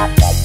Bye.